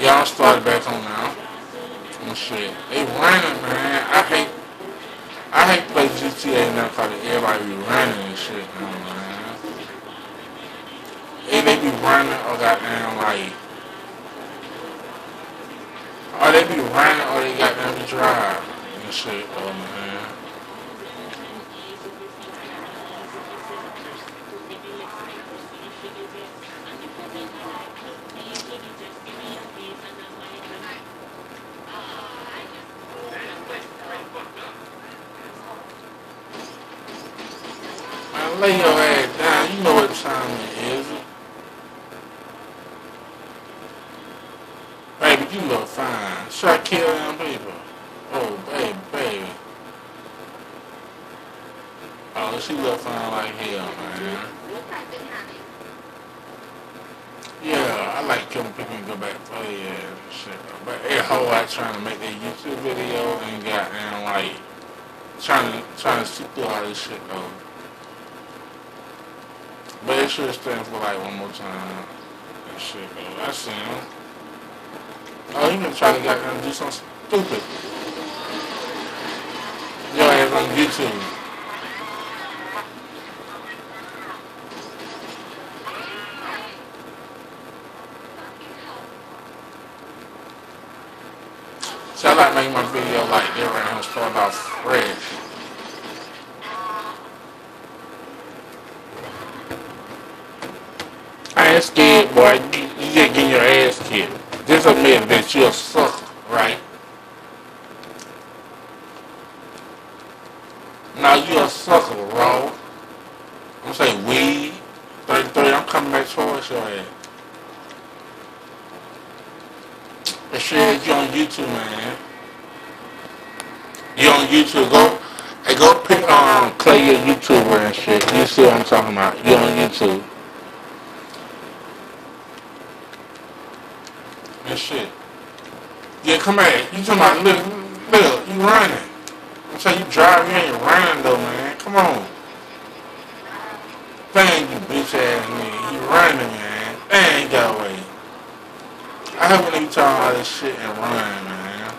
Y'all started back on now. And shit. They running, man. I hate I hate play GTA now because everybody be running and shit now, man. And they be running or goddamn like or they be running or they goddamn drive and shit, oh man. Lay your ass down. You know what time it is. Baby, you look fine. Should I kill them people? Oh, baby, baby. Oh, she look fine like hell, man. Yeah, I like killing people and go back and play yeah, and shit. But every hoe out trying to make their YouTube video and goddamn like trying to trying to see through all this shit though. But it should stand for like one more time. And shit. I seen him. Oh, you been trying to goddamn do something stupid. Your ass on YouTube. So I like making my video like different and start off fresh. I ain't scared, boy. You, just getting your ass kicked. Just admit that you're a sucker, right? Now you a sucker, bro. I'm saying weed. 33, I'm coming back towards your ass. But shit, you on YouTube, man. You on YouTube, go, hey, go pick um, Clayear YouTuber and shit. You see what I'm talking about. You on YouTube. And shit. Yeah, come back. You talking about, look, look, you running. I'm saying you driving, you ain't running though, man. Come on. Dang, you bitch ass nigga. You running, man. Dang, got away. I when you talking all this shit and run, man.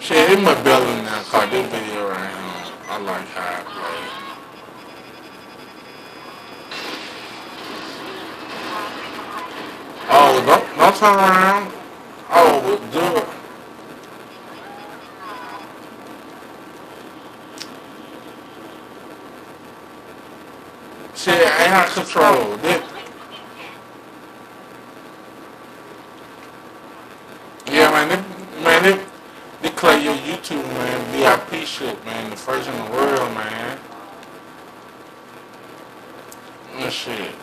Shit, hit my belly now, cause this video right I like. Oh, don't, don't turn around. Oh, do it. Shit, I ain't had control. This, yeah, man, this, man, this, YouTube, man, VIP shit, man, the first in the world, man. And shit.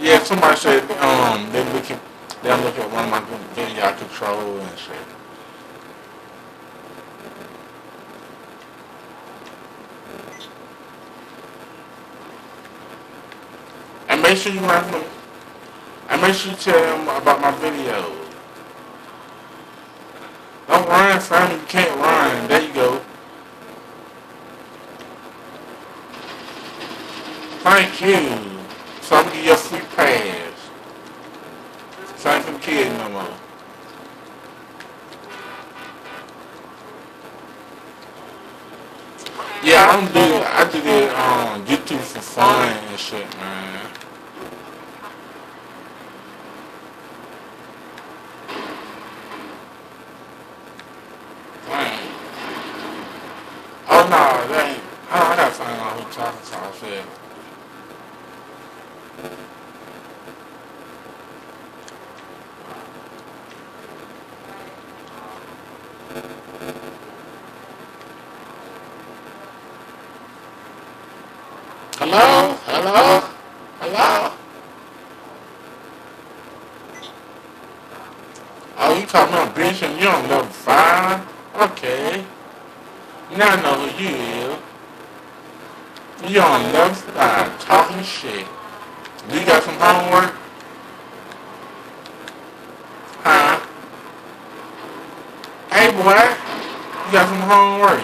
Yeah, somebody said, um, they look at, they look at one of my video I control and shit. And make sure you from, and make sure you tell them about my video. From you can't run. There you go. Thank you. So I'm gonna give you a free pass. So I ain't kill you no more. Yeah, I don't do I do it on um, YouTube for fun and shit. Man. Oh no, oh, I gotta find out who talking to I said. Hello? Hello? Hello? Oh, you talking about bitch and you on level five? Okay. Now I know you. You on level five, talking shit. You got some homework? Huh? Hey boy, you got some homework?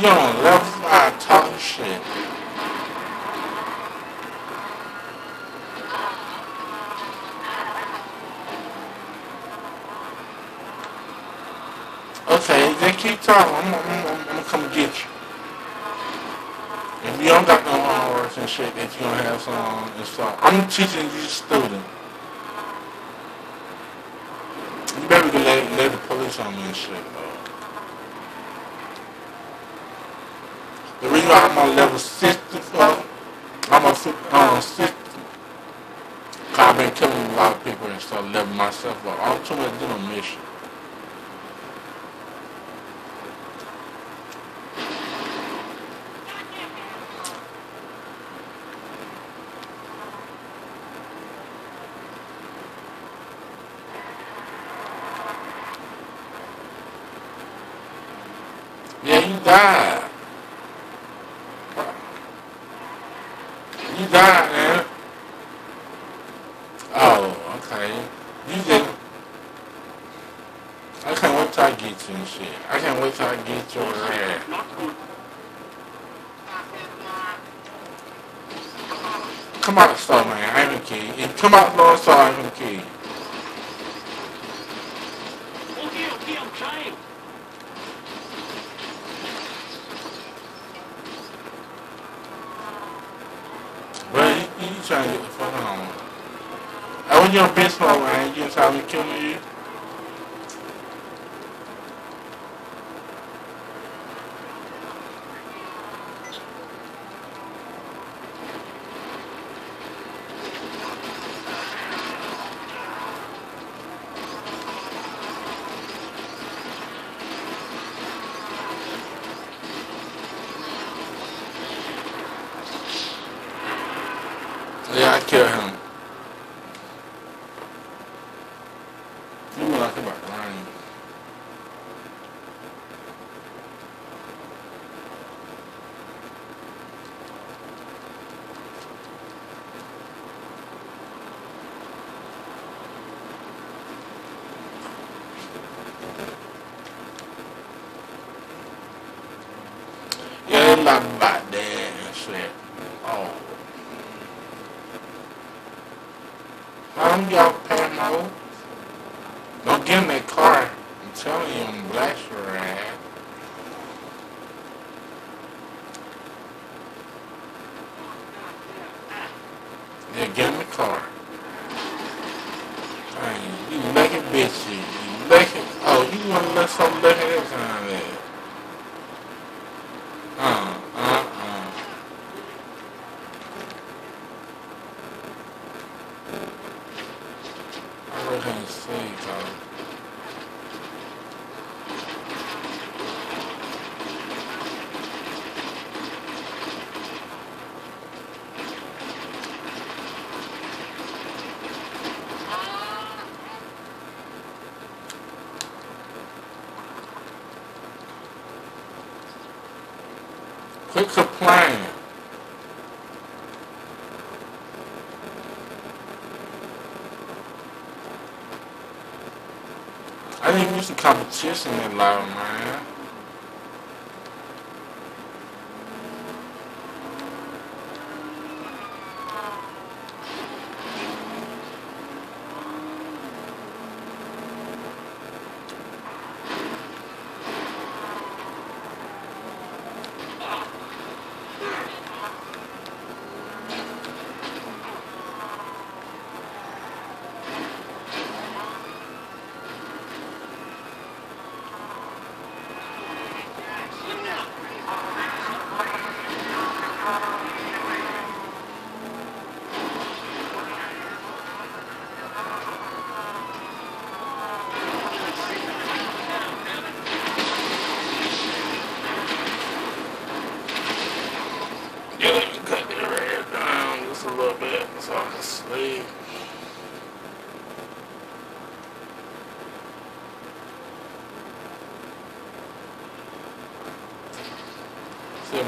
You on level five talking shit. Okay, then keep talking. I'm, I'm, I'm, I'm gonna come get you. If you don't got no homework and shit that you don't have some stuff, I'm teaching you students. You better let, let the police on me and shit, though. The reason why I'm on level 64, I'm on, on 60. Cause I've been killing a lot of people and stuff, leveling myself up. I'm too much doing mission. Yeah, you died. You died, man. Oh, okay. You just, I can't wait till I get you and shit. I can't wait till I get your ass. Come out, Star Man. I ain't gonna kill. Come out, Lord Star, I ain't gonna. Okay, okay, I'm trying. Trying to get the fuck on. I was your best one, man. You. Yeah, I killed him. Were like about Ryan. Yeah, they like about that and shit. Oh. I'm y'all Pamo. Don't get in that car. I'm blast. Yeah, get in the car. Hey, you naked bitch, you. Naked. Oh, you want to let something look at that time there. Uh, uh. I really can't see, cause quit complaining. I didn't use some competition in life, man. Yeah, let me cut that red down just a little bit so I can sleep.